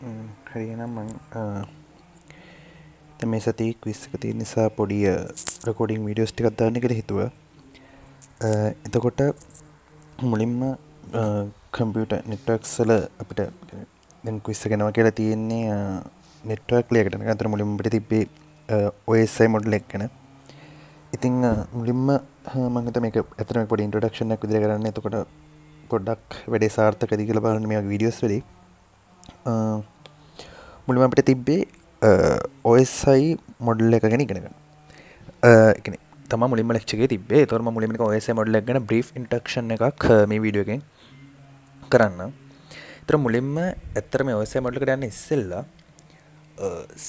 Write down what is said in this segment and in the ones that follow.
හරිනම් මේ සති ක්විස්සක තිය නිසා පොඩිය රකෝඩිං වීඩියෝස් ටිකක් දාන්න කළ හිතුව. එතකොට මුලින්ම කම්පියට නෙට්වක්සල අපිට ක්විස්ස ගෙනව කියලා තියෙන්නේ නෙට්වක් ලේකට අතර මුලින්ට තිබේ ඔයසයි මොඩල් එක්කෙන ඉතිං මුලින්ම මඟත මේ ඇතන පොඩි ඉන්ටඩක්ෂණක් විදිර කරන්න. එතකොට පොඩ්ඩක් වැඩේ සාර්ථක දිගල බලන්න මේ විඩියෝස් වෙලි මුලිම අපිට තිබ්බේ ඔයසයි මොඩල් එක ගැන ඉගෙනගන්න තම මුලින්ම ලක්ෂගේ තිබේ තොරම මුලිමික ඔයස මොඩල් ගැන බ්‍රී ඉන්ටක්ෂන් එකක් මේ වීඩියෝගෙන් කරන්න තර මුලින්ම ඇත්තරම ඔයසය මොඩල කරන්න ඉස්සෙල්ලා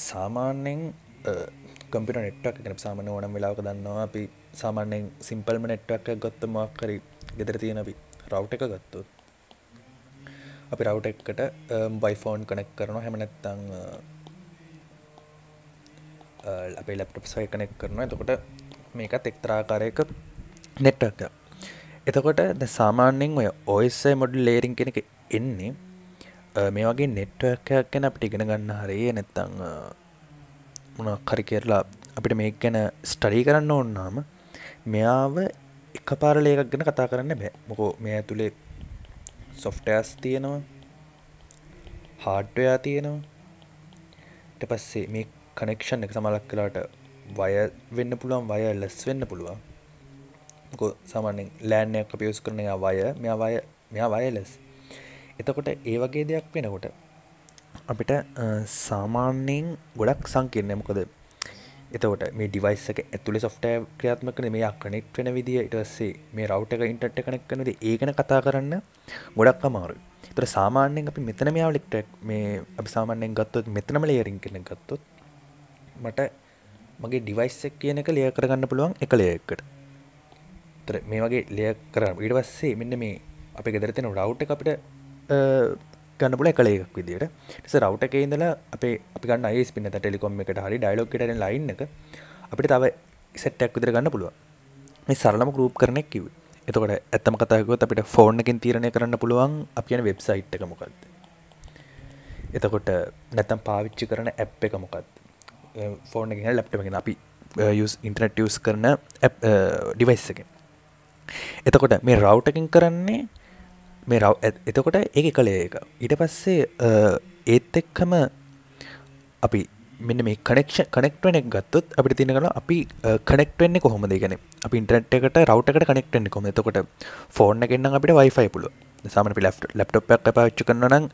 සාමාන්‍යෙන් කම්පිට නෙට්ක් ගැන සාමන ඕනම් වෙලාක දන්නවා. අපි සාමාන්‍යෙන් සිම්පල්ම නෙට්වක් ගොත්ත මක්කරි ගෙදර තියෙන අපි රව් එක ගත්තුත් අපි රව් එක්කට බයිෆෝන් කනෙක් කරනවා. හැමනැත්තං uh, uh, අපේ ලැප්ටප් සයි කනෙක් කරනවා. එතකොට මේකත් එක්තරාකාරයක නෙට්ටක් එතකොට ද සාමාන්‍යෙන් ඔය ඔයිස්සයි මොඩල් ලේරින් කෙනෙක එන්නේ uh, මේ වගේ නෙට්වර්කයක් ගැන අපිට ඉගෙන ගන්න හරේ නැත්තං මොන කරි කරලා අපිට මේ ගැන ස්ටඩී කරන්න ඕන්නාම මෙයාව එක පාරලේකක් ගැන කතා කරන්න බෑ. මොකෝ මේ ඇතුළේ සොෆ්ටස් තියෙනවා හාඩ්වයා තියෙනවා. ට පස්සේ මේ කනෙක්ෂන් එක සමලක් කලාට වය වෙන්න පුළුවන් වය ලෙස් වෙන්න පුළුවන්. සාමානෙන් ලෑන්නයක් පියස් කරන වය මෙයා වය මෙයා වයලෙස් එතකොට ඒ වගේ දෙයක් වෙනකොට අපිට සාමාන්‍යයෙන් ගොඩක් සංකරනය මොකද? එතකොට මේ ඩිවයිස් එක ඇතුළ සොෆ්ට ක්‍රියාත්ම කන මේ කනෙක්් වෙන විදිිය ඉටස්සේ මේ රවට් එක ඉන්ටට කනෙක් කනද ඒගන කතා කරන්න ගොඩක් අමාරු තර සාමාන්‍යෙන් අපි මෙතන මෙයාව ලික්ටක් මේ අපි සාමාන්‍යයෙන් ගත්තොත් මෙතනම ලේරින් කෙන ගත්තොත් මට මගේ ඩිවයිස් එක් කියන එක ලිය කරගන්න පුළුවන් එක ලයකට තර මේ වගේ ලිය කර ඊට පස්සේ මෙන්න මේ අපි ගෙදරතෙන රවට් අපිට ගන්න පුල කලේක් විදිට ස රවට් එක ඉඳලා අපේ අපි ගන්න අයිස් පින්න ටෙලිකොම් එකට හරි ඩයිලොක්කට ලයින් එක අපිට තව සෙට්ටක් විදිර ගන්න පුළුව මේ සරලම ගරුප් කරනෙක් කිව එතකොට ඇත්තම කතාකොත් අපිට ෆෝර්න් එකින් තීරණය කරන්න පුළුවන් අප කියන වෙබ්සයිට් එක මොකක්ද එතකොට නැතම් පාවිච්චි කරන ඇප් එක මොකක්ද ෆෝර්න එක ලැප්ටමගෙන අපි ඉන්ටනට යස් කරන ඩිවයිස් එක එතකොට මේ රවටකින් කරන්නේ මේ රව් එතකොට ඒක කළේ එක ඊට පස්සේ ඒත් එක්කම අපි මෙන්න මේ කනෙක්ෂ කනෙක්ටවෙනෙක් ගත්තොත් අපි තින කළ අපි කනෙක්ටවෙන්න කොහොමද? ගැන අපි ඉන්ටරට් එකට රවට්කට කනෙක්ටෙන්න්න කොම එතකොට ෆෝර්න එකන්න අපිට වයිෆයි පුළුව සාමන පි ලප්ටොප් එක පාච්ච කරන්නනම්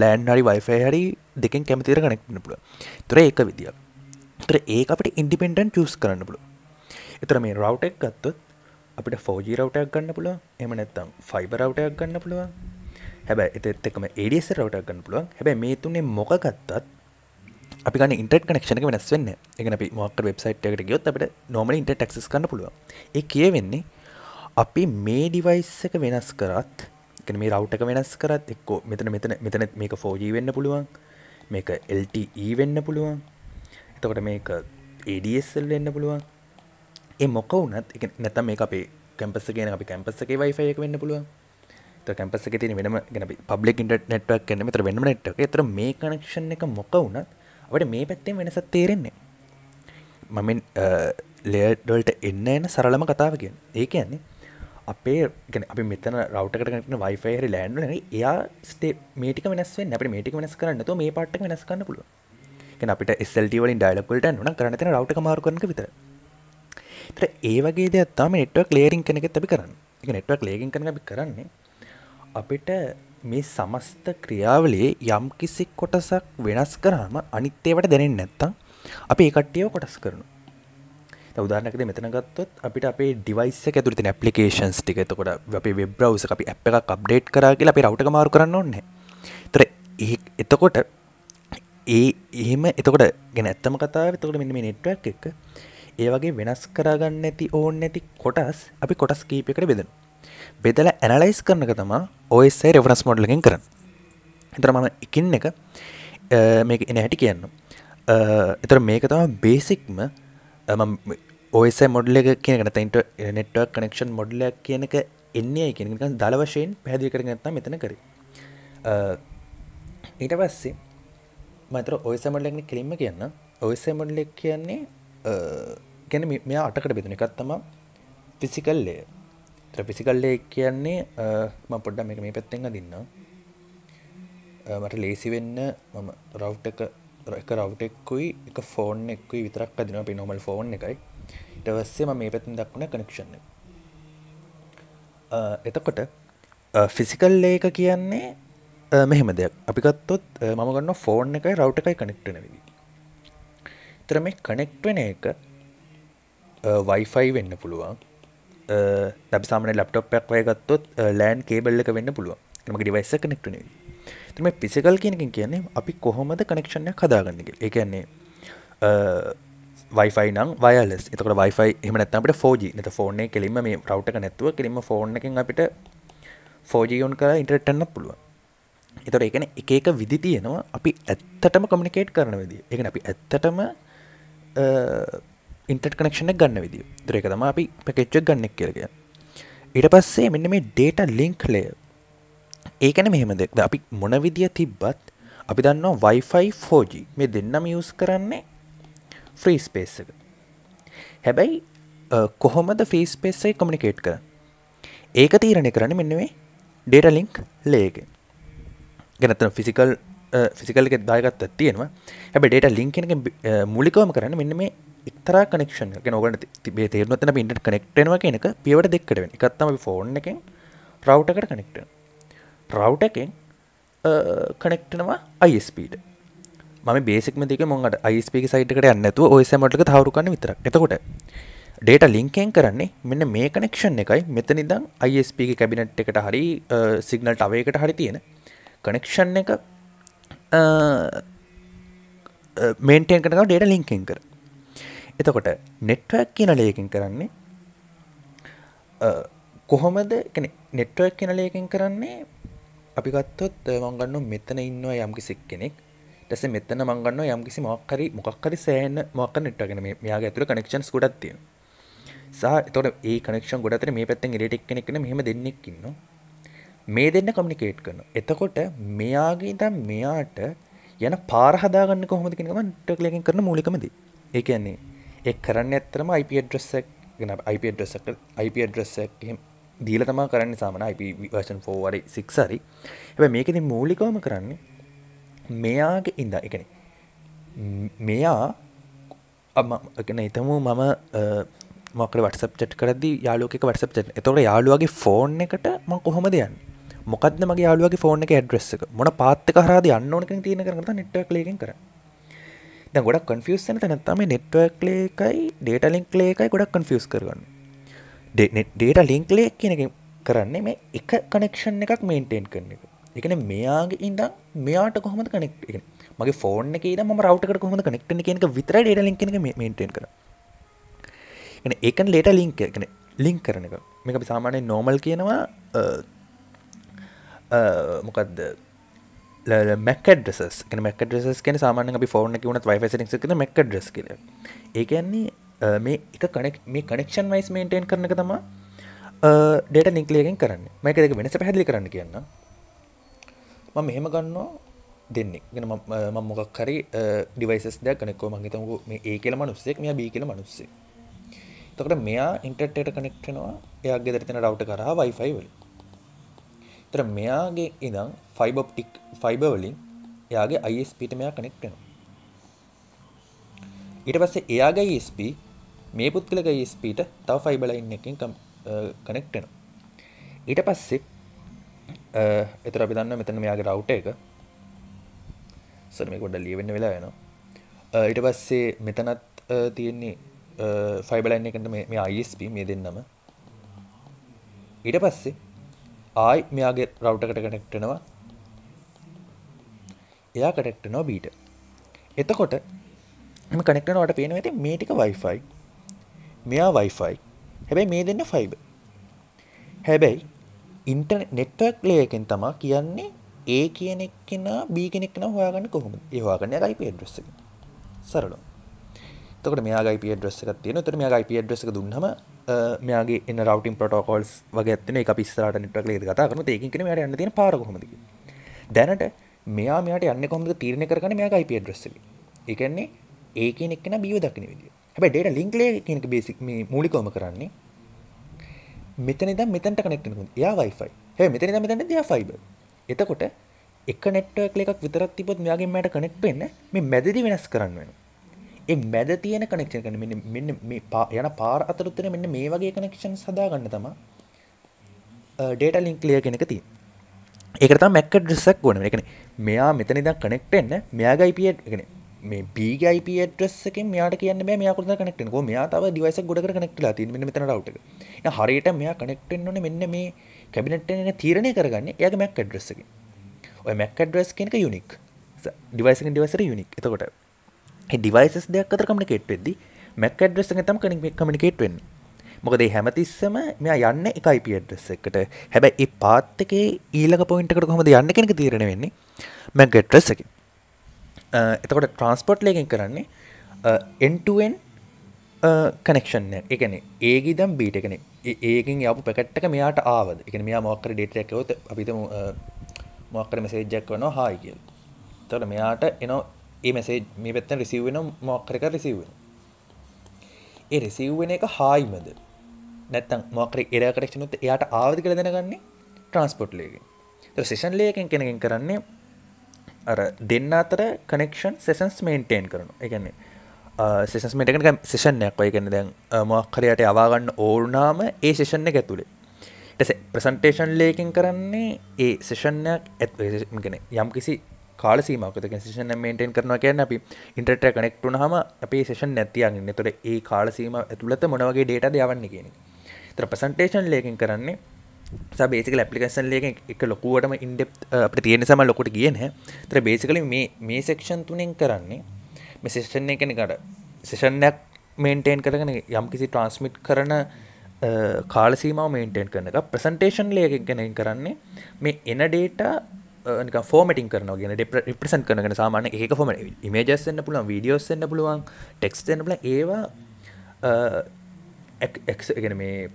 ලෑන් හරි වයිෆයි හරි දෙකින් කැමතිර කනෙක්ටන පුළුව තුර ඒක විදිිය තර ඒ අපට ඉන්ඩිපෙන්ටන් චස් කරන්න පුළුව එතර මේ රවටෙක් ගත්තොත් අපිට ෆෝජී රවටයක් ගන්න පුළුව එම නැත්තම් ෆයිබ රවටයක් ගන්න පුළුවන්. හැබැ එතත් එකම ඒඩියස රවටක් ගන්න පුළුවන්. හැබැ මේ තුන්නේ මොකගත්තත් අපි ගන්න ඉන්ටර් කනෙක්ෂණ එක වෙනස් වෙන්න එක අපි මොක් වෙබ්සයිට් එකට ගයොත් අපට නොමල ඉන්ට ටක්ස් කන්න පුළුව ඒ කියවෙන්නේ අපි මේ ඩිවයිස් එක වෙනස් කරත් එක මේ රවටක වෙනස් කරත් එක්කෝ මෙතන මෙතන මෙතන මේක ෆෝජී වෙන්න පුළුවන්. මේක LTE වෙන්න පුළුවන්. එතකොට මේක ADSල් වෙන්න පුළුවන්. ඒ මොක වුනත් එක නැතම් මේ අපේ කැම්පස කියන අපි කැම්පස්සගේ වයිෆය එක වෙන්න පුළුවන්. කැම්පස එක තින වෙනම ගෙන පබ්ලික් ඉට නෙට්වක් කන මෙතර වෙනම නෙට්ක එතර මේ කනක්ෂන් එක මොක වුනත් අපට මේ පැත්තේ වෙනසත් තේරෙන්නේ මමෙන් ලේඩොල්ට එන්න එන්න සරලම කතාව කියෙන් ඒ කියන්නේ අපේ ගෙන අපි මෙතන රවටකට කන වයිෆයහරි ලෑන්ඩල එයා ස්ටේ මේටික වෙනස් අප මේටික වෙනස් කරන්න තු මේ පට්ට වෙනස් කන්න පුළුව අපිට ස්ල්ට වලින් ඩයිලපුල්ට න කරනතන රවට මාර්කරන විතර තර ඒ වගේ දෙයක් තම නෙට්වක් ලේරින් කෙනෙක අපි කරන්න. එක නෙට්වක් ලේගින් කරන අපි කරන්නේ අපිට මේ සමස්ත ක්‍රියාවලේ යම් කිසි කොටසක් වෙනස් කරාම අනිත්තේවට දැනෙන් නැත්තම් අපි ඒකට්ටියව කොටස් කරනු උදාරනකද මෙතන ගත්තොත් අපිට අපේ ඩිවයිස ඇතුරති පපලිකේන්ස් ටික. එතකොට අපේ වෙබ්‍රවස අපි අප එකක් අප්ඩේට් කර කියලා අපි රවටක මාරු කරන්න ඕන්න තර එතකොට ඒ එහෙම එතකොට ගෙන ඇත්තම කතාව එතකොට මෙන්න මේ නෙට්වක් එක ඒ වගේ වෙනස් කරගන්න ඇති ඕන්න ඇති කොටස් අපි කොටස් කීපයකට බෙදන බෙදල ඇනලයිස් කරනක තමා ඔයස්සයි රෙවනස් මොඩ්ලකින් කරන්න. එතර මම එකින් එක මේක එන හැටි කියන්න එතර මේක තම බේසික්ම ඔයසයි මොඩ්ල එක කියන තයින්ට නෙට්වක් කනෙක්ෂන් මොඩ්ලයක් කියන එක එන්නේ කියෙනක දල වශයෙන් පැදිි කරගත්තා මෙතන කර. ඊට පස්සේ මතර ඔයසමඩලෙක්න කෙලින්ම කියන්න ඔයසමඩලෙක් කියන්නේ ගැන මෙයා අටකට බෙදන එකත් තම පිසිකල්ලේ ත්‍රපිසිකල්ලේ කියන්නේ ම පොඩ්ඩ මේ මේ පැත්තෙන්ග දින්න මට ලේසි වෙන්න මම රව් එක එක රව්ටෙක්කුයි එක ෆෝන් එක්කුයි විතරක් අදින අපි නොමල් ෆෝන් එකයි. ඉටවස්සේ ම මේ පැතින් දක්වන කනෙක්ෂණ එතකොට ෆිසිකල් ඒක කියන්නේ මෙහෙම දෙයක්. අපිකත්තොත් මම ගන්න ෆෝන් එකයි රව් එකයි කනෙක්ටන විදි තර මේ කනෙක්ට්වෙන එක වයිෆයි වෙන්න පුළුවන්. දැබ සාමන ලප්ටොප්යක් වයගත්තොත් ලෑන් කේබල්ල එක වෙන්න පුළුවන්. මගේ ඩිවයිස කනෙක්ටන තම පිසිකල් කියනකින් කියන්නේ අපි කොහොමද කනෙක්ෂණය කදාගන්නක එකන්නේ වයිෆයි නම් වයලස් එතකට වයිෆයි එම නැත්තමට ෆෝජි නත ෆෝර්නේ කෙලිම මේ රවට්ක නැතුව කෙලිම ෆෝර්න එකින් අපිට ෆෝජියෝන් කර ඉන්ටරටන්න පුළුවන්. එතට එකන එක එක විදි තියෙනවා. අපි ඇත්තටම කොමිනිකේට් කරන විදි එක අපි ඇත්තටම ඉන්ටර් කනෙක්ෂණ ගන්න විදි දරේක තම අපි පැකෙච්චක් ගන්නෙක් කියරග ඉට පස්සේ මෙන්න මේ ඩේට ලිංක් ලේ ඒකන මෙහෙම දෙක්ද අපි මොන විදිිය තිබ්බත් අපි දන්න වයිෆයි 4G මේ දෙන්නම යස් කරන්නේ ෆ්‍රී ස්පේස් එක. හැබැයි කොහොමද ෆ්‍රී ස්පේස්සයි කොමිනිකේට් කර ඒක තීරණය කරන්න මෙන්නවේ ඩේට ලිංක් ලේක ගැනතන ෆිසිකල් ෆිසිකල් එක දායගත් තියෙනවා. හැබ ඩේට ලිංක මුලිකවම කරන්න මෙන්න මේ එක්තර කනෙක්ෂන් එක නොගට තිබේ තේරනොතන ඉට කනෙක්ටනවා එක පිවට දෙක්කට වෙන එකත්තම ෆෝන් එකෙන් රව්ටකට කනෙක්ට රව් එකෙන් කනෙක්ටනවා අයිස්පීට ම බේසික්ම දෙක මොට අයිස්පික සයිටකට යන්නතු ඔයසමටක තවරුකන්න විතර එතකොට ඩේට ලිංකෙන් කරන්නේ මෙන්න මේ කනෙක්ෂන් එකයි. මෙතනිදම් අයිස්පික කැබිනට් එකට හරි සිගනල් අවයකට හරි තියෙන කනෙක්ෂන් එක මේන්ටෙන් කනක ඩේට ලිංකෙන් කර. එතකොට නෙට්වක් කියන ලයකින් කරන්නේ කොහොමද? නෙට්වක් කියන ලයකින් කරන්නේ අපි ගත්තොත් මංගන්න මෙතන ඉන්නවා යම්කිසික් කෙනෙක්. ටැස මෙතන මංගන්න යම්කිසි මොක්කරි මොක්කරි සෑන මොක්ක නිට්ගෙන මේයාගේ ඇතුළ කනෙක්ෂන්ස් ගොඩත්තිය සා තොට ඒ කනෙක්ෂන් ගොඩතර මේ පැත්තෙන් රටෙක් කෙනෙක්න මෙහම දෙන්නෙක්කින්න මේ දෙන්න කමිනිකේට් කරන එතකොට මෙයාගේ දම් මෙයාට යන පාරහදාගන්න කොහොමද කෙනකම ටක්ලකින් කරන මූලිකමද. ඒ කියන්නේ එක් කරන්න ඇත්තරම අයිපඩ්‍රස්සක් ගෙන අයිපඩ්‍රස්සක අයිපඩ්‍රස්සක් දීල තමා කරන්න සාමන IPවර්ෂන් ෆෝවරි සික්සරි ඇ මේකෙති මූලිකවම කරන්නේ මෙයාගේ ඉඳ එකන මෙයා අමගෙන එතමු මම මොක වටසප් චට් කරදි යාලෝක වටසප් චට් එතොට යාළුවගේ ෆෝන් එකට ම කොහොම දෙයන් මොකද මගේ යාළුවගේ ෆෝන් එක ඇඩ්‍රෙස්සක මොන පාත්ත කරද අන්නවනක තියෙන කරට නෙට්වක් ලේකින් කර. ගොඩක් කන්ෆියස්න නැත්තම නෙට්වක් ලේකයි ඩේට ලින්ක් ලේකයි ගොඩක් කන්ෆියස් කරගන්න. ඩේට ලිංක්ලේ කියන කරන්නේ මේ එක කනෙක්ෂන් එකක් මේන්ටේන් කරන එක. එකන මෙයාගේ ඉඳ මෙයාට කොහොමද කනෙක්් එක මගේ ෆෝන් එක ම රවට කොහොම කනෙක්ටන කියනක විතර ඩේට ලින්ක එක මේන්ටේන් කර ඒකන් ලේට ලිංක එකන ලිංක් කරන එක. මේක අපි සාමානය නෝමල් කියනවා මොකක්ද මැකඩ්‍රෙසස් මැකඩ්‍රෙසස් කෙන සාමාන අපි ෆෝර්න වුණත් වයිෆ න මැකඩ්‍රස් කියල. ඒකන්නේ මේ එක කනෙක් මේ කනෙක්ෂන් වයිස් මේන්ටේන් කරන එක තම ඩේට නික්ලියගෙන් කරන්න. මේක දෙක වෙනස පැහදිලි කරන්න කියන්න ම මෙහෙම ගන්නවා දෙන්නේ. ගෙන ම මොකක් හරි ඩිවයිසස් දෙයක් කනෙක්කෝ මහිතමු මේ ඒ කියල මනුස්සෙක් මෙයා බී කියල මනුස්සේ තකට මෙයා ඉන්ටර්ටේට කනෙක්ටනවා එයාගේ දරතින රවට් කරා වයිෆයි වල. තර මෙයාගේ ඉදම් ෆයිබොප්ටික් ෆයිබ වලින් එයාගේ අයිස් පිට මෙයා කනෙක්ටනවා ඊට පස්සේ එයාගේ ස්ප මේ පුද්ගලක ස්පීට තව ෆයිබලයින් එකින් කනෙක්ටන ඊට පස්සේ එතර අපි දන්න මෙතන මෙයාගේ රව්ට එක. සර මේ ගොඩ ලියවෙන්න වෙලා වෙනවා ඊට පස්සේ මෙතනත් තියෙන්නේ ෆයිබලයින් එකට මේ අයිස්ප මේ දෙන්නම. ඊට පස්සේ ආයි මෙයාගේ රව්ටකට කනෙක්ටනවා එයා කටෙක්ටනෝ බීට එතකොට එම කනෙක්ටනවට පේන ඇති මේටික වයිෆයි මෙයා වයිෆයි හැබැයි මේ දෙන්න ෆයිබ හැබැයි ඉන්ටර් නෙට්වක් ලේකෙන් තමා කියන්නේ ඒ කියනෙක් කෙන බී කෙනෙක්න හොයාගන්න කොහොම ඒවාගන්න ගයිප ඩ්‍රෙස්ස සරල තකට මේ ගයිප ඩ්‍රෙස්ස එක තියෙන තර මේ ගයිප ඩ්‍රෙස එක දුන්නම මෙයාගේ එන්න රවටින් පොටෝකෝල්ස් වගේ ඇත්තන එක පිස්සරට නිටක් ලේ කතා කරන ඒකින් කෙන යට යන්න තියෙන පාර කොහොමද දැනට මෙයා මෙයාට යන්න කොහොමද තීරණය කරගන්නේ මෙයාගේ IP address එක. ඒ කියන්නේ ඒ කියන එක්කෙනා B දකින්න විදිය. හැබැයි data link layer කියන එක basic මේ මූලිකවම කරන්නේ මෙතන ඉඳන් මෙතනට කනෙක්ට් වෙනකොට එයා Wi-Fi. හැබැයි මෙතන ඉඳන් මෙතනට එයා fiber. එතකොට එක නෙට්වර්ක් එකක් විතරක් තිබ්බොත් මෙයාගෙන් මට කනෙක්ට් වෙන්න මේ මැදදී වෙනස් කරන්න වෙනවා. ඒ මැද තියෙන කනෙක්ෂන් එක මෙන්න මෙන්න මේ යන පාර අතරතුර මෙන්න මේ වගේ කනෙක්ෂන්ස් හදාගන්න තමයි ඩේටා ලින්ක් ලේයර් කෙනෙක් තියෙන්නේ. ඒකට තමයි MAC address එකක් ඕනේ. ඒ කියන්නේ මෙයා මෙතන ඉඳන් කනෙක්ට් වෙන්න මෙයාගේ IP ඒ කියන්නේ මේ B ගේ IP address එකෙන් මෙයාට කියන්න බෑ මෙයා කොතනද කනෙක්ට් වෙන්නේ. කොහොම මෙයා තව device එකක් ගොඩකට කනෙක්ට් වෙලා තියෙන්නේ මෙන්න මෙතන router එක. එහෙනම් හරියට මෙයා කනෙක්ට් වෙන්න ඕනේ මෙන්න මේ කැබිනට් එක තීරණය කරගන්නේ එයාගේ MAC address එකෙන්. ඔය MAC address කියන එක unique. device එකෙන් device එකට unique. එතකොට මේ devices දෙකක් අතර communicate වෙද්දී MAC address එකෙන් තමයි communicate වෙන්නේ. මොකද ඒ හැමතිස්සම මෙයා යන්නේ එක IP address එකට. හැබැයි ඒ path එකේ ඊළඟ point එකට කොහොමද යන්නේ කියන එක තීරණය වෙන්නේ MAC address එකෙන්. එතකොට ට්‍රන්ස්පොට් ලේකින් කරන්නේ එන්ටුවෙන් කනෙක්ෂන් එකන ඒගදම් බීට එකන ඒකින් යපු පැකට්ක මෙයාට ආවද එක මෙයා මොක්කර ඩේටයක් යවත අපිතම මොක්කර මෙසේජ්ජක් වන හායි කියල් තොට මෙයාට එනෝ ඒ මෙසේ මේ පැත්තන් රිසිවෙන මොක්කරක රිසිවෙන ඒ රිසිව්වෙන එක හායිමද නැත්තම් මොකර එර කරක්ෂනුත් එයාට ආවධ කළ දෙනගන්නේ ට්‍රන්ස්පොට් ලේකින් සේෂන් ලේකින් කෙනකින් කරන්නේ අර දෙන්න අතර කනෙක්ෂන් සෙසන්ස් මේන්ටේන් කරන එකන්නේ සෙසන්ස් මේටක සේෂන්යක් ඔය ගැන දැන් මොක්කරයට අවාගන්න ඕරුනාම ඒ ශේෂණ එක ඇතුළේ ටස ප්‍රසන්ටේෂන් ලේකින් කරන්නේ ඒ සේෂණයක් ඇත්ගෙන යම් කිසි කාල සීමකත ශේෂන මේන්ටේන් කරනවා කියන්න අපි ඉන්ටට කනෙක්ටුන හම අපේ සේෂන් නැතියන්න තොට ඒ කාල සීම ඇතුළත මොනවගේ ඩේට යවන්න කියන තර ප්‍රසන්ටේෂන් ලේකින් කරන්නේ බේසික ඇපලිකසන් ලේක එක ලොකුවටම ඉන්ඩෙප් අප තියෙන සම ලොකොට කියන තර බේසිකල මේ මේ සෙක්ෂන් තුනෙන් කරන්නේ මෙසේෂන් එකනකට සෙෂන්යක් මේන්ටේන් කරගෙන යම් කිසි ට්‍රන්ස්මිට් කරන කාලසීම මේන්ටේන් කරන එක. ප්‍රසන්ටේෂන් ලේක ගැන කරන්නේ මේ එන ඩේට ෆෝමටින් කරන ගෙන රිප්‍රසන් කරන සාමාන ඒක ෆොම ඉමේජස්සන්න පුළුවන් වීඩියෝස්සන්න පුළුවන් ටෙක්ස්ටන්න බල ඒවා එක්ගෙන මේ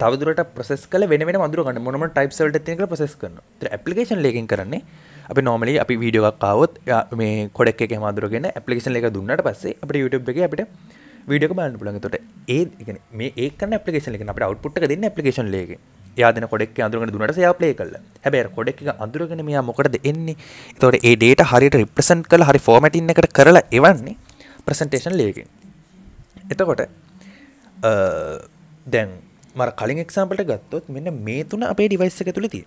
තවදුරට ප්‍රසෙස් කල වෙන මදුර ගන්න. මොනම ටයිප්සල්ට තික ප්‍රසෙස් කරන ඇපලිකේෂන් ලේකින් කරන්නේ අපි නොමලි අපි වීඩියෝක් කාවොත් මේ කොඩක් එක මදුරගෙන ඇපලිකේෂන් එක දුන්නට පස්සේ අප YouTube එක අපිට වීඩියක බලන්න පුළන් තොට ඒ මේ ඒකන ඇපලිකේෂන් එක අපට අවට්පුට් දෙන්න ඇපලිකේෂන් ලේක යාදන කොඩක් අඳුරගෙන දුන්නට යා ප්ලේ කල හැබැ කොඩක් එක අඳුරගෙන මෙයා මොකටද එන්නේ? තොට ඒ ඩේට හරිට රිප්‍රසන්් කල හරි ෆෝමටින් එකට කරලා එවන්නේ ප්‍රසන්ටේෂන් ලේකින් එතකොට දැන් මර කලින් එක්සාම්පලට ගත්තොත් මෙන්න මේ තුන අපේ ඩිවයිස් එක තුළ තිය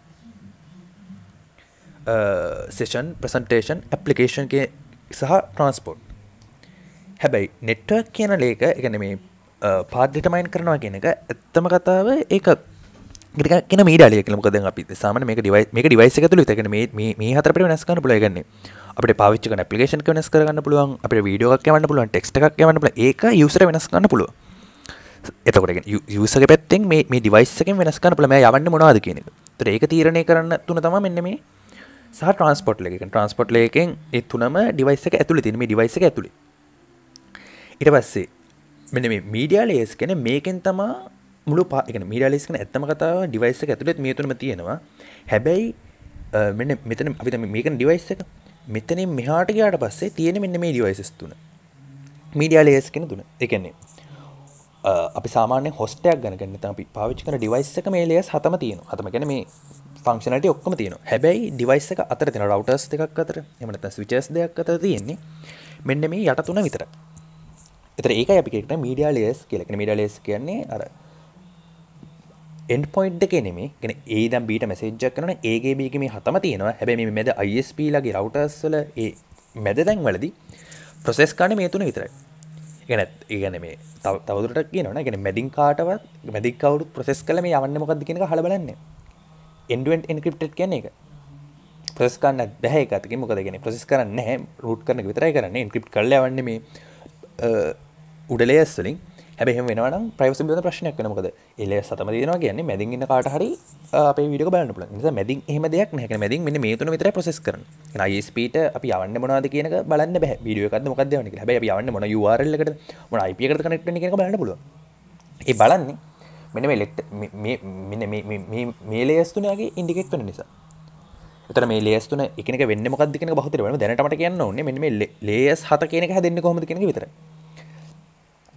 සේෂන් ප්‍රසන්ටේෂන් ඇපලිකේෂන්ගේ සහ ට්‍රන්ස්පෝට් හැබැයි නෙට්වක් කියන ලේක එකන මේ පාදිටමයින් කරනවා කියන එක ඇත්තම කතාව ඒ ගෙන මීඩිය කලමකද අපි? සාමන මේ ඩිවයි මේ ඩිවයිස එක තුළ තකන මේ හතරට වෙනස්කන්න පුලගන්නේ අපට පාවිච්චක පපිේෂන් වෙනස් කරන්න පුළුවන්. අප වීඩියෝක් යවන්න පුළුවන් ටෙක්ට එකක් යවන්න ඒක යුසර වෙනස් කන්න පුළුව එතකොට යසක පැත්තෙන් මේ ඩිවයිස්සකෙන් වෙනස්කන පලම යවන්න මොනාද කියන එක. ඒක තීරණය කරන්න තුන තම මෙන්න මේ සහ ට්‍රන්ස්පොට් එක ට්‍රන්ස්පොට් ලේකෙන් එ තුනම ඩිවයිස්සක ඇතුළ තිනම ඩිවයිස ඇතුළි. ඉට පස්සේ මෙන මේ මීඩිය ලේස් කෙන මේකෙන් තමා මුළු පාක මීඩියලෙස්කන ඇත්තම කතාව ඩිවයිස ඇතුළෙත් මේ තුනම තියෙනවා. හැබැයි මෙන්න මෙතන අපිත මේකන ඩිවයිස් එක. මෙතනින් මෙහාට ගයාට පස්සේ තියෙන මෙන්න මේ ඩිවයිසස් තුන. මීඩිය ලේස් කෙන තුන. එකන්නේ අපි සාමාන්‍ය හොස්ටයක් ගනගන්න අපි පාවිච් කන ඩිවයිස් එක මේ ලේස් හතම තියෙන හතම ගැන මේ ෆංක්ෂනට ඔක්කම තියෙන හැබැයි ඩිවයිස් එක අතර තින රවටර්ස් දෙකක් අතර එමනත විචස් දෙයක් අත තියෙන්නේ මෙන්න මේ යට තුන විතර. එතර ඒක අපිට මීඩිය ලේස් කියලක මීඩ ලේස් කියන්නේ අර එන්ඩ පොයින්් එක නෙමේ. ගෙන ඒදම් බීට මැසේජ්ජක් කන ඒගේ බීගම හතම තියෙනවා. හැබැයි මෙද ISP ලගේ රවටර්ස්වල ඒ මැද දැන් වලදි ප්‍රසෙස් කාන මේ තුන විතරයි. ගැන ඒගැන මේ තවදුරට කියනවන ගෙන මැදින් කාටවත් මැදි කවුරු ප්‍රසෙස් කල මේ යවන්න මොකක්ද කියෙන හල බලන්න. එන්ඩුවෙන්ට එන්ක්‍රප්ට් කියන එක ප්‍රස්කන්න බැහ එකතක මොකදගෙන ප්‍රසෙස් කරන්න හැ රුට් කරන විතරයි කරන්න. ඉන්ක්‍රප් කල වන්න මේ උඩලේස්වලින් හැබැ වෙනවන ප්‍රයිවස බ ප්‍රශ්නයක් කනමකද එල සතම දනවා කියන්නේ මැදින්න කාට හරි අප විඩිය බලන්න පුල නිසා මැදින් එහම දෙයක් නැක මැදින් මෙ මේ තුන විතර ප්‍රසෙස් කරන යිස්පීට අපි යවන්න මොනාද කියනක බලන්න බැ. විඩියකද මොකද වනක හැබයි යවන්න මොන යවාරල්ලකට මොන අයිපියකට කනෙක්ට එක බලන්න පුළුව ඒ බලන්නේ මෙන මේ ලෙක්ට මෙන්න මේලේස්තුනයාගේ ඉන්ඩිකෙට් වන නිසා. එතර මේ ලේස්තුන එකක වෙන්න මොකක්දිකන බහතර වන දැනටමට කියන්න ඕන්නේ මෙ මේ ලේස් හත කියනක දෙන්න කොමද කෙනෙ විතර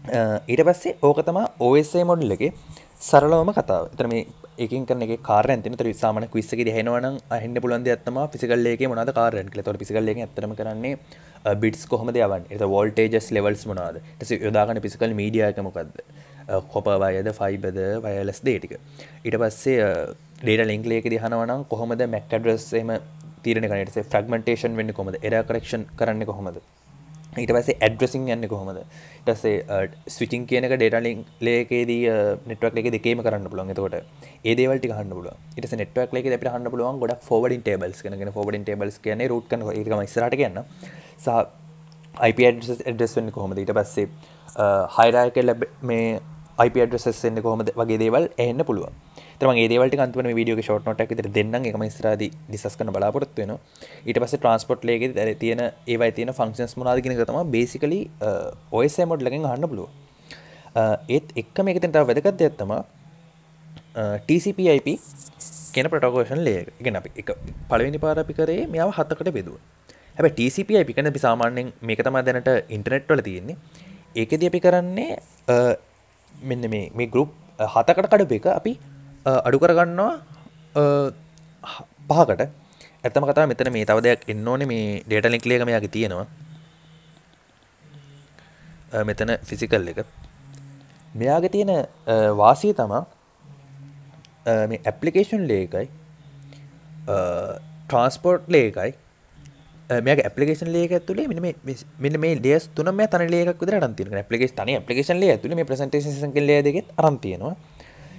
ඊට පස්සේ ඕක තමා ඕස්සේ මොඩල්ලගේ සරලවම කතාව. එතර මේ එකින් කරන කාරන තින තර සාමන විස්සක හෙනවන අහන්න පුලන්ද ඇත්තම පිසිකල්ලේ මොනද කාරන කල තොට පිසිකල්ලේ ඇතම කරන්නේ බිටස් කොහම දයවන් එත වෝල්ටේජස් ලෙවල්ස් මොනාද ටස යොදාගන පිසිකල් මීඩියක මොකක්ද කොපවයද ෆයිබද වයලස් දේටික ඊට පස්සේ ඩේට ලිංක්ලේක දිහනවනම් කොහොමද මැක්කඩ්‍රස්සේම තීරණ කනට ෆ්‍රගමටේෂන් වෙන්න කොමද එර කරක්ෂන් කරන්න කොහොමද? ඊට පස්සේ ඇඩ්‍රසින් යන්න කොහොමද? ටසේ ස්විටිං කියනක ඩේටලිින් ලේකේදී නෙටවක් එක දෙකේම කරන්න පුළන් එතකොට ඒදවලට හන්න පුල ඉට නෙටවක් ලේ අප හන්න පුළුවන් ගොඩක් ෆෝඩින් ටේබල්ස් කනගෙන ෆෝඩින් ටේබල්ස් කියන රුට් කන ඒකම ඉස්රට කියන්න. සහ IP ඇඩ්‍රස් වෙන්න කොහොමද? ඊට පස්සේ හයිරායක ලැබ මේ IP ඇඩ්‍රසස් එන්න කොහොමද? වගේ දේවල් එන්න පුළුවන්. තම ඒදවලට කන්තුවන වීඩියෝ ෂෝට් නොට ෙ දෙන්න එකම ස්රාද දිසස් කන බලාපොරත් වෙන ඊට පස ට්‍රන්ස්පොට් ලේගෙ දැර තියෙන ඒවයි තියෙන ෆංක්ෂන්ස් මනාදගෙන තම බේසිකලි ඔයසමොඩ් ලගෙන් හන්න පුළුව ඒත් එක්ක මේකතට වැදකත් ඇත්තම TCPIP කෙන ප්‍රටෝකෝෂන් ලේ ගෙන අපි එක පලවෙනි පාරපි කරේ මෙයාව හත්තකට බෙදුව. හැබ TCPI පිකන අපි සාමාන්‍යෙන් මේක තම දැනට ඉන්ටනෙට්වල තියෙන්නේ. ඒකද අපි කරන්නේ මෙන්න මේ ගරුප් හතකට කඩප එක අපි අඩු කරගන්නවා පහකට. ඇතම කතා මෙතන මේ තව දෙයක් එන්න ඕනේ මේ ඩේට ලික්ලේකම යාගේ තියෙනවා. මෙතන ෆිසිකල් එක. මෙයාගේ තියෙන වාසිය තමා මේ ඇපලිකේෂන් ලේකයි ට්‍රන්ස්පෝර්ට් ලේකයි මේ ඇපලිකේන් ලේ ඇතුලේ මෙ මෙ මේ ලේස් තුන මේ තන ලේක විදර අන්තින ඇපලිකේස් තන ඇපලිකේන් ලේ ඇතුලේ මේ ප්‍රසන්ටේෂන් ලේ දෙකත් අරන්තියෙනවා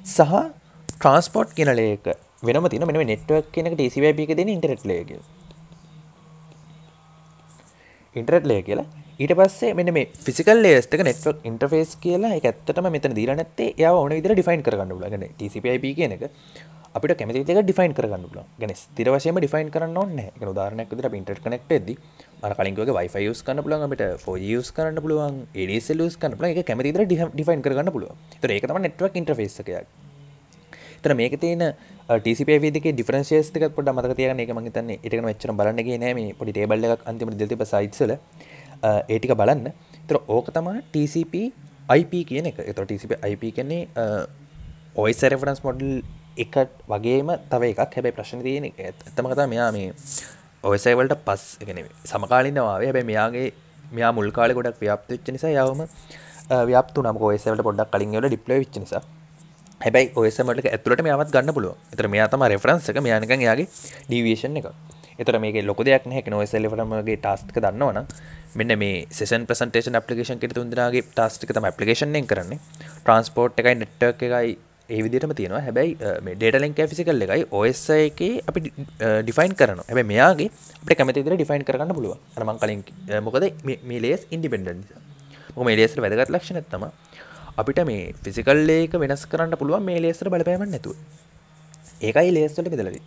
සහ ට්‍රන්ස්පෝට් කියනලේක වෙනම තින මෙ නෙට්වක් කියනක ටසිවපික දෙන ඉන්ටරට් ලය කියල. ඉන්ටරට් ලය කියලා. ඊට පස්සේ මෙන මේ ෆිසිකල් ලේස්ක නෙට්වක් ඉන්ටර්ෆේස් කියලා එක ඇත්තටම මෙතන දීර නැත්තේ ය ඕන විදිර ඩිෆයින් කරගන්න ලගන TCPIP කියන එක අපිට කැමතික ඩිෆයින් කරගන්න ල ගැන ස්තිර වශයම ඩිෆයින් කරන්න ඕන්න එක උදාරනයක් විදිර ඉන්ටර් කනෙක්ට ද මර කලින්ගේ වයි ස් කන්න පුලන් අපට ෝස් කරන්න පුළුවන් ඒසලස් කන්න පුල එක කැමතිර ඩිෆයින් කරගන්න පුළුව ඒකතම නෙට්වක් ඉන්ටර්ෆේස්කයක් තර මේක තියෙන ටසිපේවිදක ඩිෆරන්ශේස්ක පොඩ මතක තියන එක මහිතන්න එකන වෙච්චර බලන්නගේ නෑම පොඩි ටේබල්ල එකක් අන්තිම දෙතිප සයිත්සල ඒටික බලන්න. තර ඕක තමා TCP IP කියන එක. එත TCP IP කන්නේ ඔයිස රෙෆරන්ස් මොඩල් එකට වගේම තව එකක්. හැබැයි ප්‍රශ්න තියෙන ඇත්තම කතා මෙයා මේ ඔයසයිවලට පස් එකන සමකාලින්වාවේ හැබැ මෙයාගේ මෙයා මුල්කාල ගොඩක් ව්‍යාප්ත වෙච්ච නිසා යවම ව්‍යාප්තු නම ඔයසවට පොඩක් කලින්ගල ඩිප්ල විච් නිසා. හැබයි ඔයසමට ඇතුලට මේවත් ගන්න පුළුව එතර මේ අතම රෙෆරන්සක මයනක යාගේ ඩීවේෂන් එක. එතර මේ ලොක දෙයක් නැක නොසල්ලටමගේ ටස්ක දන්නවන මෙන්න මේ සෙන් ප්‍රසන්ටේෂන් අපපලිකේෂන් කෙට තුන්දරගේ ටස්ටික තම පපලිකේෂන්ෙන් කරන්නේ. ට්‍රන්ස්පෝට් එකයි නෙට්ට එකයි ඒ විදිටම තියෙනවා. හැබැයි ඩේටලෙන් ෆිසිකල් එකයි ඔස් එක අපි ඩිෆයින් කරන හැබ මෙයාගේ අප කැමතිදර ඩිෆයින් කරන්න පුළුව අරමං කලින් මොකද මේ ලේස් ඉන්ඩිපෙන්ඩන්ස මොම ලේසර වැදගත් ලක්ෂණත්තම අපිට මේ ෆිසිකල් ඒක වෙනස් කරන්න පුළුවන් මේ ලේසර බලපෑම නැතුව. ඒකයි ලේස්වල බෙදලද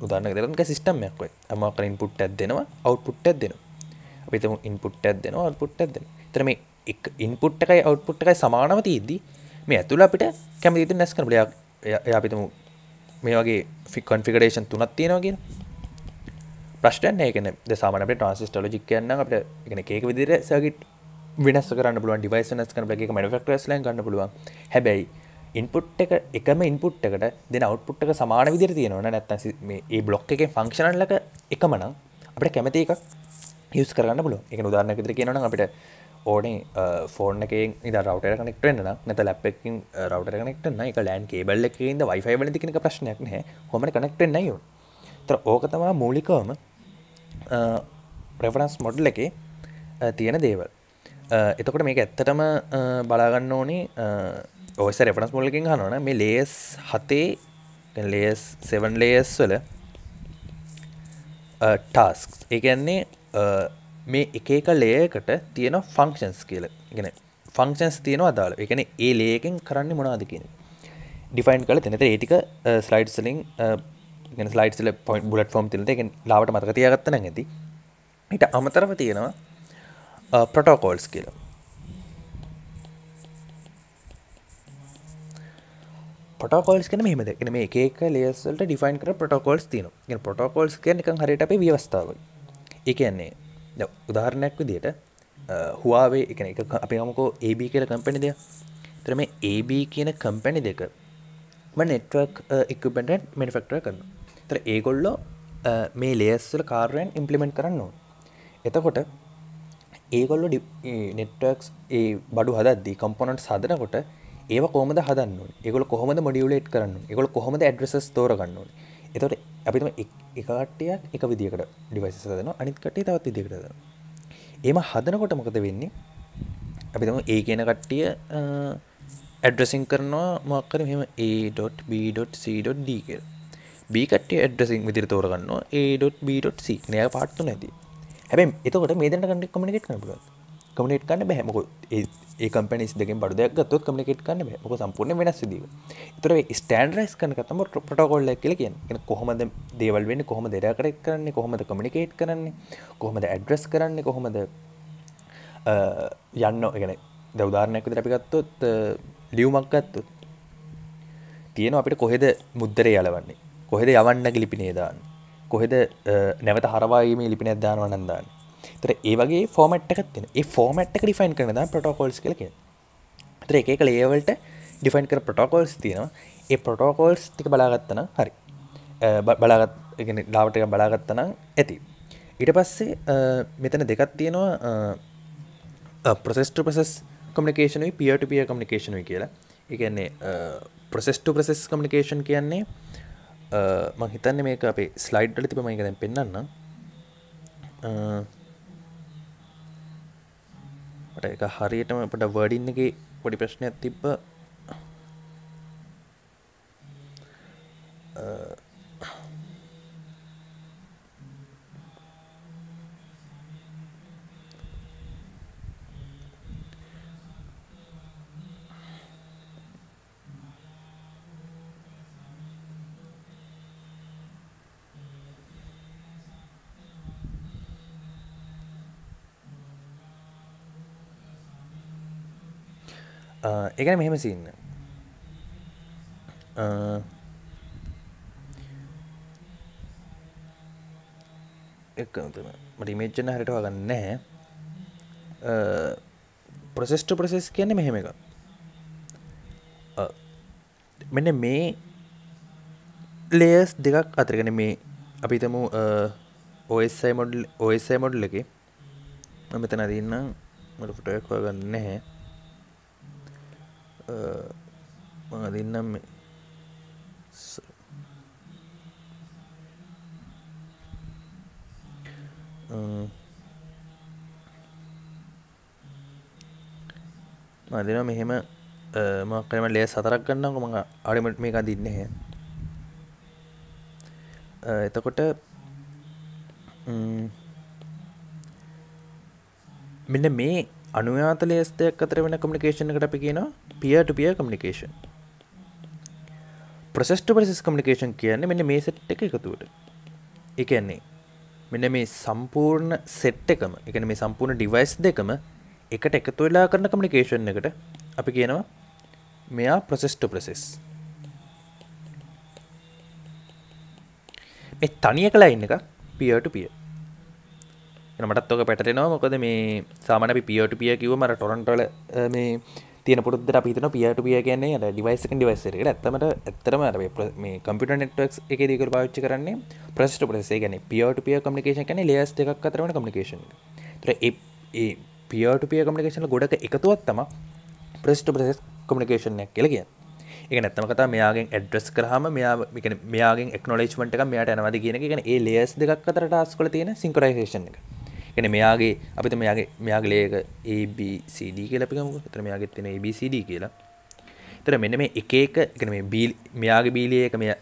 උදාන්න දරක සිිටම්යක් අම කර ඉන්පුට් ඇත් දෙනවා අවට්පුට් ඇත් දෙනවා. අපිතම ඉන්පුට් ඇත් දෙනවා අවට්පුට් ඇත් දෙන තරම ඉන්පුට් එකයි අවට්පුට් එකයි සමානව තියද්දී මේ ඇතුළ අපිට කැමති නැස් කන ලයක් අපිතම මේ වගේ ෆික් කොන්ෆිකඩේෂන් තුනත් තියෙනවා කියෙන ප්‍රශ්ටන් ඒකන සාමනට ට්‍රන්සිස්ට ලෝජික් කියන්න අපට එකන ඒක විදිර සගිට් වෙනස් කරන්න පුළුවන් ඩිවයිස් වෙනස් කරන එක මැනුෆැක්චරර්ස් ලයින් ගන්න පුළුවන් හැබැයි ඉන්පුට් එක එකම ඉන්පුට් එකට දෙන අවුට්පුට් එක සමාන විදිහට තියෙනවා නැත්නම් මේ ඒ බ්ලොක් එකේ ෆන්ක්ෂනල් එක එකම නම් අපිට කැමති එකක් යස් කරන්න පුළුවන් ඒක උදාහරණයක් විදිහට කියනවා නම් අපිට ඕනේ ෆෝන් එකෙන් ඉතින් රවුටර් කනෙක්ට් වෙන්න නම් නැත්නම් ලැප් එකකින් රවුටර් කනෙක්ට් වෙන්න ඒක LAN කේබල් එකකින් ඉඳ Wi-Fi වලින් තියෙන එක ප්‍රශ්නයක් නැහැ කොහොමද කනෙක්ට් වෙන්නයි ඕන. ඒතර ඕක තමයි මූලිකවම රෙෆරන්ස් මොඩල් එකේ තියෙන දේවල්. එතකොට මේක ඇත්තටම බලාගන්න ඕනේ. ඔයස රෙෆනස් මොල්ලකින් හනවන මේ ලේස් හතේ ලේස් සෙවන් ලේස් වල ටාස්ක් ඒන්නේ මේ එක එක ලේකට තියෙන ෆංක්ෂන්ස් කියල. ගෙන ෆංක්ෂන්ස් තියෙන අදාල එකන ඒ ලේකෙන් කරන්න මොනාද කියන ඩිෆයින් කල තනත ඒටික ස්ලයිඩ් සලින් ස්ලයිඩ්ල පොයින් බුලට ෆෝම් තිලට එක ලාවට මතක තියගත්තන ඇති. ඊට අමතරව තියෙනවා ප්‍රොටෝකෝල්ස් කියල පොටෝකෝල්ස් කන මෙහමද එන මේ ඒක ලේස්වලට ඩිෆයින් කර පොටෝකෝල්ස් තියන ගෙන පොටෝකෝල්ස් කියන එක හරිට අපේ ව්‍යවස්ථාව ඒ කියන්නේ උදාහරණයක් විදියට හවාවේ එක එක අපි අමකෝ AB කියල කම්පැනි දෙය තරම AB කියන කම්පැනි දෙක නෙට්වක් එක්පෙන්ට මනිෆෙක්ටර කරන්න තර ඒගොල්ලෝ මේ ලේස්වල කාර්යන් ඉම්පලිමෙන්ට් කරන්න ඕ එතකොට ඒගොල්ලො නෙට්වක්ස් ඒ බඩු හදද්දී කම්පොනට සදනකොට ඒ කොහමද හදන්න ඒගොල කොහොමද මොඩියුලේට් කරන්න එකගොල කොහොමද ඇඩ්‍රසස් තෝරගන්න එතට අපිම එකටයක් එක විදිකට ඩිවයිස සදන අනිත් කටේ තවත් විදිකරද ඒම හදනකොට මොකද වෙන්නේ? අපිතම ඒ කියන කට්ටිය ඇඩ්‍රසින් කරනවා මක්කර මෙම a.b.c.d කියල. බීකටේ ඇඩ්‍රසින් විදිර තෝරගන්න a.b.c නෑ පාට්තු නැති හැබැ එතකොට මේදට කන්ට කමනිකෙට් කනපුල කමනට් කන්න බැහමක ඒ කම්පනිස් දෙකින් බඩුදයක් ගත්තොත් කමිකෙට් කන්න මොක සම්පූර්ණ වෙනස් දීව තර ස්ටන්ඩරයිස් කන තම ප්‍රටකොල්ල කියල කිය කොහොමද දේවල් වෙන්න? කොහොම දෙරකර කරන්නේ? කොහොමද කමිකේට් කරන්නේ? කොහොමද ඇඩ්‍රස් කරන්න? කොහොමද යන්න එකන දවධාරණයක් දරපිගත්තොත් ලියවමක් ගත්තුත් තියෙන අපිට කොහෙද මුද්දර යලවන්නේ? කොහෙද යවන්න ගිලිපිනේදාන්න කොහෙද නැවත හරවාීම ලිපින ඇදාන වනන්දාන්න තර ඒ වගේ ෆෝමට් එකත්තින ඒ ෆෝමට් එක ඩිෆයින් කරන ප්‍රටෝකෝල්ස් කලක තර එක ලේවල්ට ඩිෆයින් කර ප්‍රටෝකෝල්ස් තියෙනවා. ඒ ප්‍රටෝකෝල්ස් ටික බලාගත්තන හරි. බලාගත් ලාවට එක බලාගත්තනම් ඇති. ඊට පස්සේ මෙතන දෙකත් තියෙනවා ප්‍රසෙස්ට ප්‍රසෙස් කමිකේෂන පියට පිය කමිකේෂන කියලා. එකන්නේ ප්‍රසෙස්ට ප්‍රසෙස් කමිකේෂන් කියන්නේ මං හිතන්න මේක අපේ ස්ලයිඩ්ඩල තිබ මයිකදැන් පෙන්න්න මට එක හරියටම අපට වඩින්න එක පොඩි ප්‍රශ්නයක් තිබ්බ. එකන මෙහෙම සින්න එකතම මට ඉමේච්චන හරිට වගන්න නැහැ. ප්‍රසෙස්ට ප්‍රසෙස් කියන්නේ මෙහෙම එක මෙන්න මේ ලේස් දෙකක් අතරගෙන මේ අපිතම ඔSI මොඩල් ඔSI මොඩල් එක මෙතන දන්න මට ෆොටයක් වගන්න නැහැ. දෙන්නම් මදින මෙහෙම මකරම ලේ සතරක් ගන්න කොම අඩිමට මේක දින්න හැ එතකොට මෙන්න මේ අනුයාත ලේස්තයක් අතර වෙන කමිකේෂන් එකට අපි කියනවා. පියට පිය කමිකේෂන් ප්‍රසෙස්ට පරිසිස් කමිකේෂන් කියන්නේ මෙන්න මේ සෙට් එක එකතුවට එකන්නේ මෙන්න මේ සම්පූර්ණ සෙට් එකම එකන මේ සම්පූර්ණ ඩිවයිස් දෙකම එකට එකතු වෙලා කරන කමිකේෂන් එකට අපි කියනවා මෙයා ප්‍රසෙස්ට ප්‍රසෙස් මේ තනිය කලා ඉන්න එක පියට පිය මටත් ඔක පැටෙනවා මොකද මේ සාමන පියට පිය කිව මට ටොරන්ටල මේ තියන පුරද පිතන පියට පිය කියන්නේ ඩිවයිසක ඩිවයිසර ඇත්තමට ඇත්තරම මේ කම්පිට නෙට්වක් එක දකර පාච්චි කරන්නේ ප්‍රස්ට ප්‍රසේ ගැන පියට පිය කමිකේෂන් කන ලස් එකක් අතරවන කමිකේෂන් පියට පිය කමිකේෂන ගොඩක එකතුවත් තම ප්‍රස්ට ප්‍රසෙස් කමිකේෂන්යක් කියල කිය එක නැත්තම කතා මෙයාගෙන් ඇඩ්‍රස් කරහම මෙයා මෙයාගෙන් එක්නොලේස්මට එක මෙයාට අනවද කියන එක. ඒ ලේස් දෙක් අතර ටස්කොල තියෙන සිංකරයිසේෂන් එක. එකන මෙයාගේ අපිත මෙයාගේ මෙයාගේ ලේක ABCD කියලපිකමු තර මෙයාගෙත් තින ABCD කියලා. තර මෙන්න මේ එක එක එකන මේ බීල් මෙයාගේ බීලිය එක මෙයා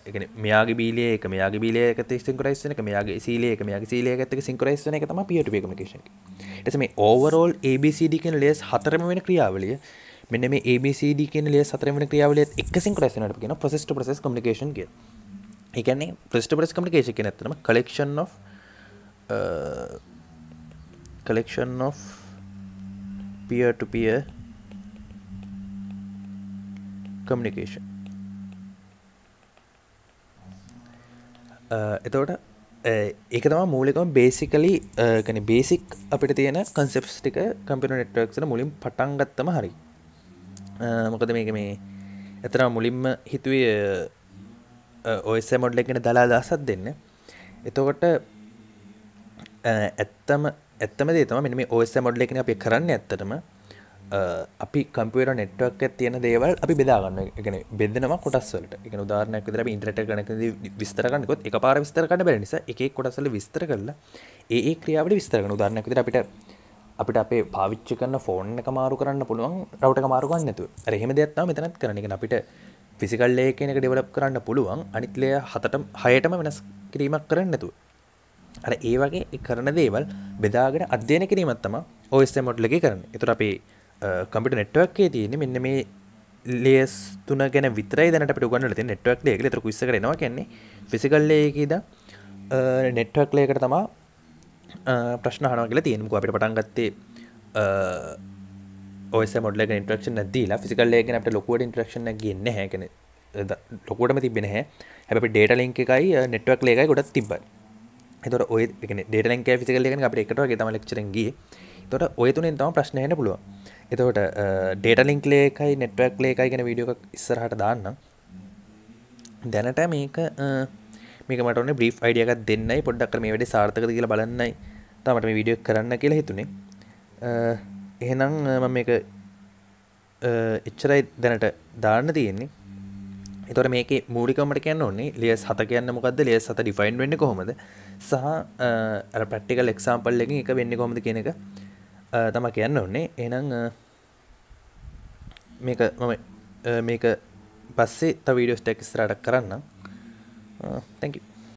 මෙයාගේ බීලිය එක මෙයාගේ බීලිය එක සිංක්‍රයිස් වෙන එක මෙයාගේ සීලිය එක මෙයාගේ සීලිය එකත් එක්ක සිංක්‍රයිස් වෙන එක තමයි peer to peer communication. ඊට පස්සේ මේ overall ABCD කියන ලේස් හතරම වෙන ක්‍රියාවලිය. මෙන්න මේ ABCD කියන ලේස් හතරම වෙන ක්‍රියාවලියත් එක්ක සිංක්‍රයිස් වෙනට කියන process to process communication කියන ඒ කියන්නේ process to process communication කියන ඇත්තම collection of uh, collection of peer-to-peer communication. Uh, එතවට uh, ඒක තම මූලිකම බේසිකලි කන බේසික් අපිට තියෙන කන්සෙප්ස් ටික කම්පිට නෙට්වක්න මුලින් පටන්ගත්තම හරි. Uh, මොකද මේක මේ එතර මුලින්ම හිතුවේ ඔයස මොඩ්ලෙක්ගෙන දලා දසත් දෙන්න. එතකොට ඇත්තම ඇත්තම දේ තම මෙ මේ ඔයස මොඩ්ලෙකන අපි කරන්න ඇත්තටම. අපි කම්පියර නෙට්වක් තියෙන දේවල් අපි බෙදාගන්න එකන බෙදනවා කොටස්වලට එක උදාරනයක් විදර ඉන්ට්‍රට කනක විස්තරගන්නකොත් එක පාර විස්තර කන්න බැ නිසා එක කොටසල විස්තර කරලා ඒ ක්‍රියාවට විස්තරගන උදාරනයක් විදර අපිට අපිට අපේ පාවිච්චි කන්න ෆෝන් එක මාරු කරන්න පුළුවන් රවට මාරුගන්න නැතු රහෙම දෙයක්ත්තා මෙතනත් කරන එක අපිට ෆිසිකල්ලේ කෙනෙක ඩෙවලප් කරන්න පුළුවන්. අනිත්ලය හතට හයටම වෙනස් කිරීමක් කරන්න නැතු අර ඒ වගේ කරන දේවල් බෙදාගෙන අධ්‍යයන කිරීමත්තම ඔස්ස මොඩ්ලගේ කරන්න. එතුර අපේ කම්පිට නෙට්වක්ේ තියෙන මෙන්න මේ ලේස් තුන ගැන විතරයි දැනට පිටුගන්නට නෙට්වක් ලේක තර කුස්ස කරනවා කියන්නේ ෆිසිකල්ලේකද නෙට්වක් ලේකට තමා ප්‍රශ්න හන කියලා තියෙනක අපිට පටන් ගත්තේ ඔස මොඩල ඉන්ට්‍රක්ෂන් දීලා ෆිසිකල්ලේගෙන අපට ලොකුවට ඉන්ට්‍රක්ෂන ගන්න හැකන ලොකටම තිබෙන හැ හැබ ඩේට ලින්ක එකයි නෙට්වක් ලේකයි ගොඩත් තිබ එතොට ඔය ඩේට ලෙන්ක ෆිසිකල්ලගෙන අප එකට තම ලක්චරගේ තොට ඔය තුනෙන් තම ප්‍රශ්නයන පුළුව එතකොට ඩේට ලින්ක් ලේකයි නෙට්වක් ලේකයි ගැන වීඩියෝ ඉස්සරහට දාන්න. දැනට මේක මේක මටන බ්‍රී් අයිඩියක දෙන්නයි පොඩ්ඩක් මේ වැඩි සාර්ථක කියල බලන්නයි. තමට මේ වීඩියෝ කරන්න කියලා හිතුනේ. එහෙනම් මම මේක එච්චරයි දැනට දාන්න තියෙන්නේ. එතොට මේක මූලිකමට කියන්න ඕන්නේ ලිය සත කියන්න මොකක්ද ලිය සත ඩිෆයින් වෙන්න කොහොමද? සහ පැට්ටිකල් එක්සාම්පල් එක එක වෙන්න කොමද කියන එක තම කියන්න ඕන්නේ එනං මේක මම මේක පස්සේ ත වීඩියෝස් ටෙක්ස් රටක් කරන්න තැකි